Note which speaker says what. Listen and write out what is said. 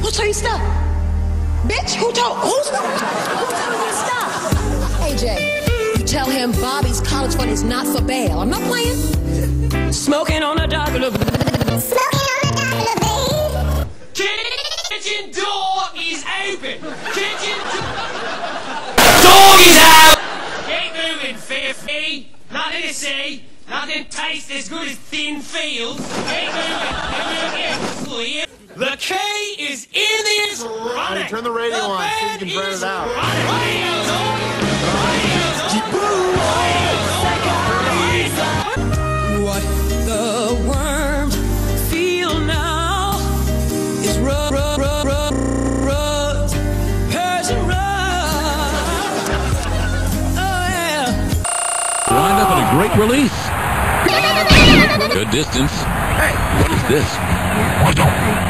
Speaker 1: Who told you to stop? Bitch, who told who's who told you to stop? AJ, you tell him Bobby's college fund is not for bail. I'm not playing. Smoking on the dock of the
Speaker 2: Kitchen door is open. Kitchen door is out. Keep moving, Fifi. Nothing to see. Nothing tastes as good as thin fields. The key is in the is running.
Speaker 3: turn the radio on so you can burn it out.
Speaker 4: Great release. Good distance. What is this?